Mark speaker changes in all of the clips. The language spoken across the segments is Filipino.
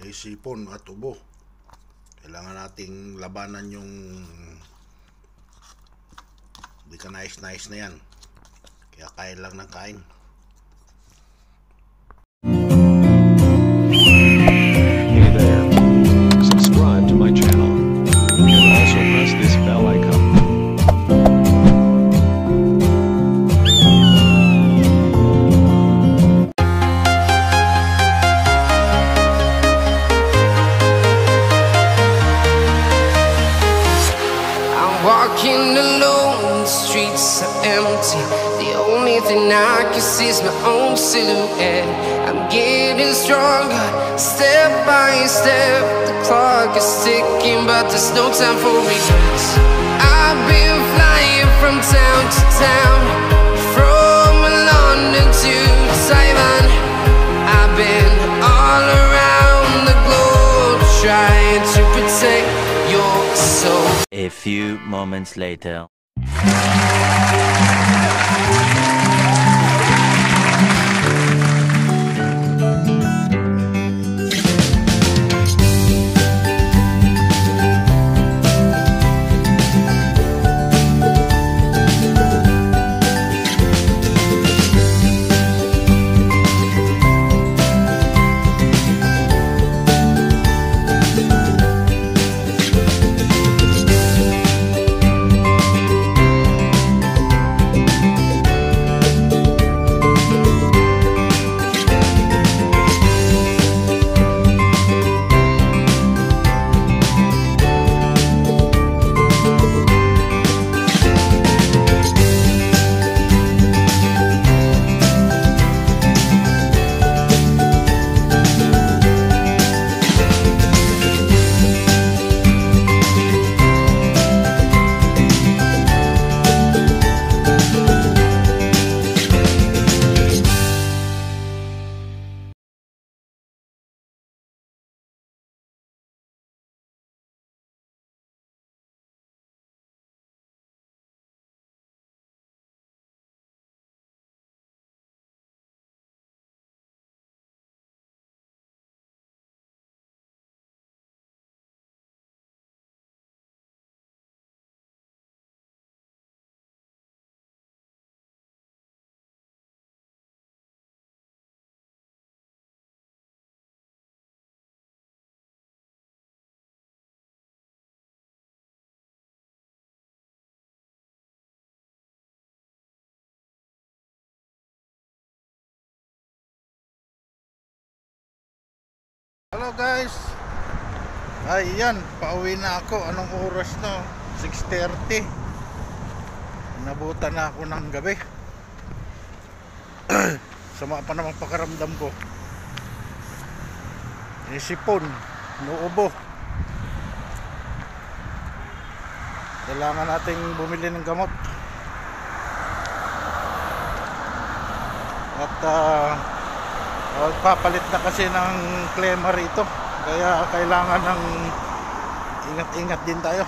Speaker 1: May sipon at ubo. Kailangan nating labanan yung hindi ka nice-nice na yan. Kaya kain lang ng kain.
Speaker 2: Silhouette. I'm getting stronger, step by step. The clock is ticking, but there's no time for. I've been flying from town to town, from London to Taiwan. I've been all around the globe trying to protect your soul.
Speaker 3: A few moments later.
Speaker 1: Hello guys. Ayan, pauwi na ako. Anong oras na? 6.30. Nabutan na ako ng gabi. Sama pa namang pakaramdam ko. Isipon, nuubo. Kailangan nating bumili ng gamot. At ah, Magpapalit na kasi ng klema rito. Kaya kailangan ng ingat-ingat din tayo.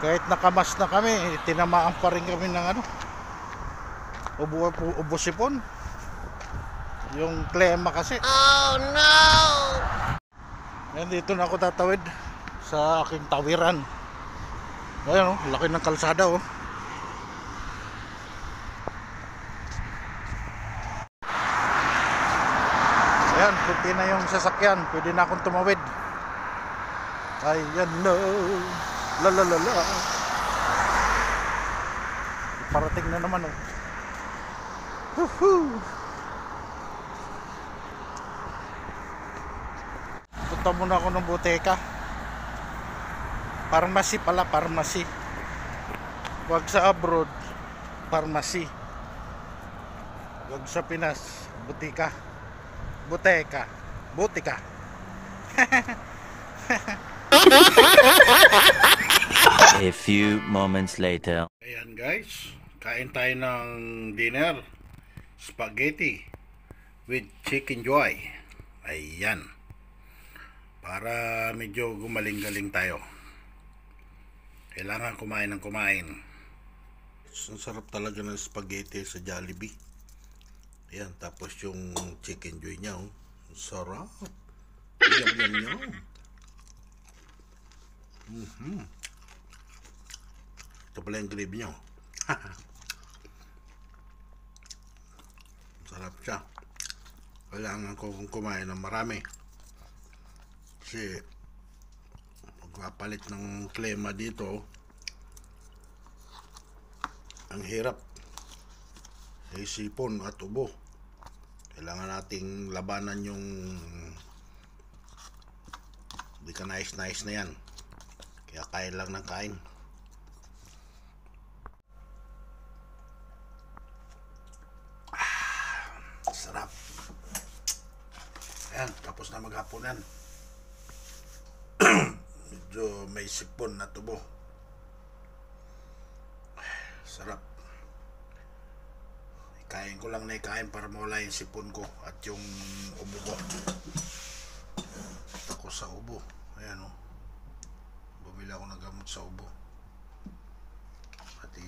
Speaker 1: Kahit nakamas na kami, tinamaan pa rin kami ng ano. Ubo, ubo sipon. Yung klema kasi.
Speaker 2: Oh no!
Speaker 1: Yan, dito na ako tatawid sa aking tawiran. Ayan oh, laki ng kalsada oh. Ayan, kunti na yung sasakyan. Pwede na akong tumawid. Ayan no. La la la la. Parating na naman oh. Woohoo! Punta muna ako ng boteka. Pharmacy pala, pharmacy. Wag sa abroad, pharmacy. Wag sa Pinas, butika. Boteka. Butika.
Speaker 3: A few moments later.
Speaker 1: Ayan guys, kain tayo ng dinner. Spaghetti with chicken joy. Ayan. Para medyo gumaling-galing tayo. Kailangan kumain ng kumain. Ang sarap talaga ng spaghetti sa Jollibee. Ayan, tapos yung chicken joy niya, oh. Sarap. Yum, yum, yum. Mhm. Ito pala yung gravy nyo. Sarap siya. Kailangan ko kung kumain ng marami. Kasi magpapalit ng klema dito ang hirap sa sipon at ubo. Kailangan nating labanan yung hindi ka nice-nice na yan. Kaya kain lang ng kain. Ah, sarap. Ayan, tapos na maghapunan. Medyo may sipon na tubo. Sarap. Ikain ko lang na ikain para mawala yung sipon ko at yung ubo ko. Ako sa ubo. Ayan o. Bumili ako ng gamot sa ubo. Pati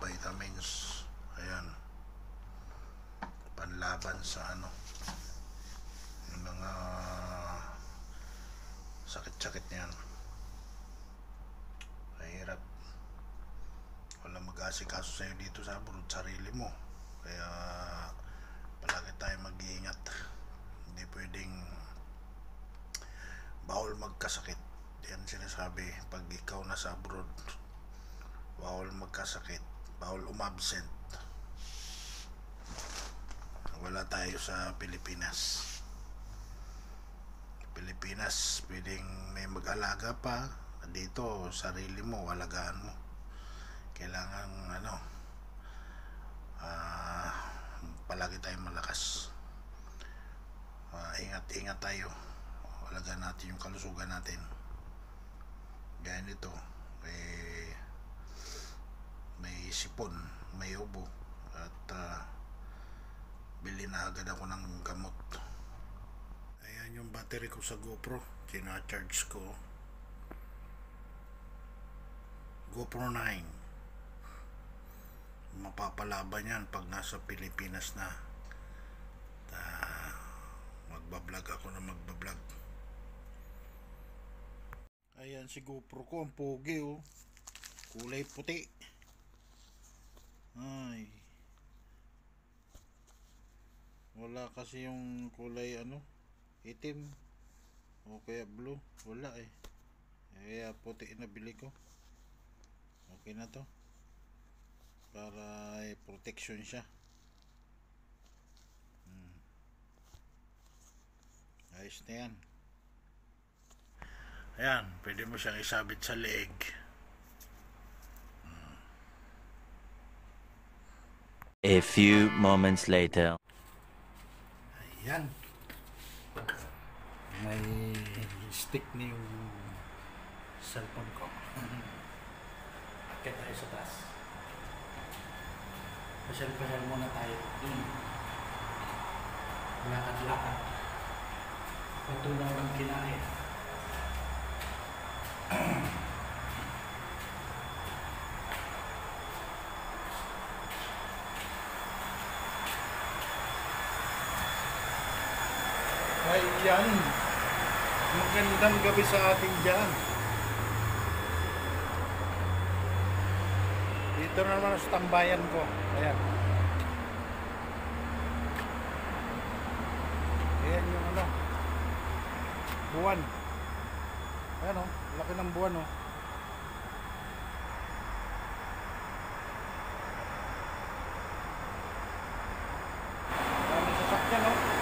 Speaker 1: vitamins. Ayan. Panlaban sa ano. Yung mga sakit-sakit niyan. Mahirap wala mag-asikaso sa'yo dito sa abroad, sarili mo. Kaya palagi tayo mag-iingat. Hindi pwedeng bawal magkasakit. Yan sinasabi, pag ikaw nasa abroad, bawal magkasakit, bawal umabsent. Wala tayo sa Pilipinas. Pilipinas, pwedeng may mag-alaga pa. Dito, sarili mo, alagaan mo kailangan ano ah palagi tayong malakas. Ah, ingat-ingat tayo. Alagaan natin yung kalusugan natin. Gaya nito may may sipon may ubo at ah, bili na agad ako ng gamot. Ayan yung battery ko sa GoPro. Charge ko. GoPro 9 mapapalaban yan pag nasa Pilipinas na. Uh, magbablog ako na magbablog. Ayan si GoPro ko ang pogi oh. Kulay puti. Ay. Wala kasi yung kulay ano itim. O kaya blue. Wala eh. Kaya puti na bili ko. Okay na to para eh, protection siya. Hmm. ayos na yan. Ayan pwede mo siyang isabit sa leeg.
Speaker 3: A few moments later.
Speaker 1: ayan. May stick na yung cellphone ko. Akit tayo sa taas Pasyal-pasyal muna tayo. Lakad-lakad. Patulong ng kinain. Ayan. Magandang gabi sa atin dyan. Dito na naman sa tambayan ko. Ayan. Ayan yung ano. Buwan. Ayan o. Laki ng buwan o. Dami sasakyan o.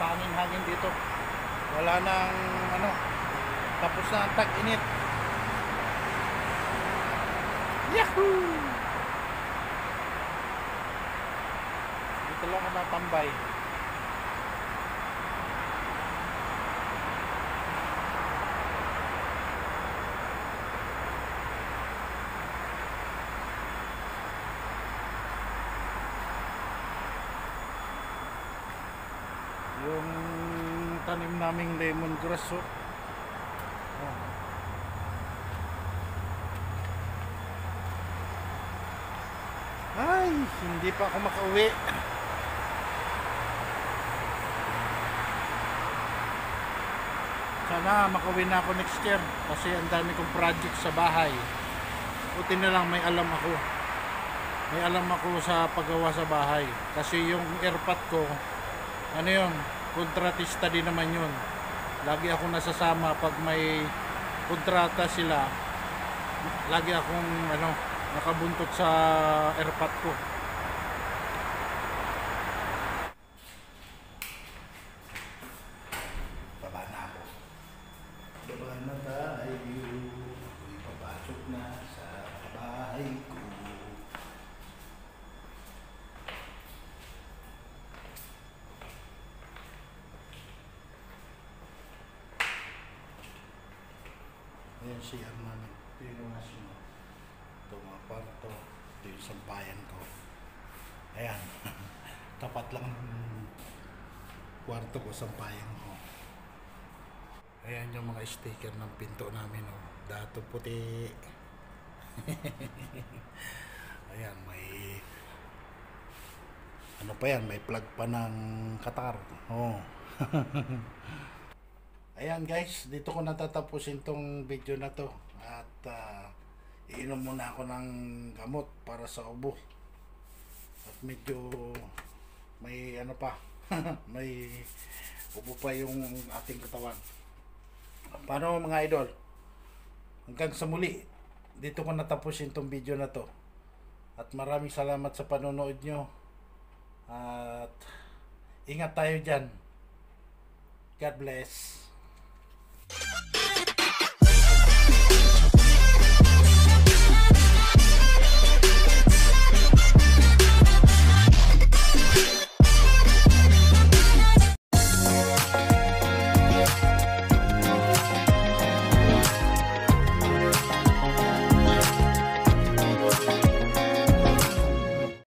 Speaker 1: Tanging hangin dito. Wala nang ano, tapos na ang tag-init. Yahoo! Dito lang ako natambay. tanim naming lemongrass oh. oh. ay hindi pa ako makauwi sana makauwi na ako next year kasi ang dami kong project sa bahay buti na lang may alam ako may alam ako sa paggawa sa bahay kasi yung airpot ko ano yun kontratista din naman yun. Lagi ako nasasama pag may kontrata sila. Lagi akong ano, nakabuntot sa airpot ko. Baba na ako. Baba na tayo. Ako'y papasok na sa bahay ko. Si ano namin. Ito yung sino. Ito mga kwarto. Ito yung sampayan ko. Ayan. Tapat lang ang kwarto ko, sampayan ko. Ayan yung mga sticker ng pinto namin. Oh. Dato puti. Ayan, may ano pa yan, may plug pa ng Qatar. Oh. Ayan guys, dito ko natatapusin tong video na to. At ah, iinom muna ako ng gamot para sa ubo. At medyo may ano pa, may ubo pa yung ating katawan. Paano mga idol? Hanggang sa muli, dito ko natapusin tong video na to. At maraming salamat sa panonood nyo. At ingat tayo dyan. God bless.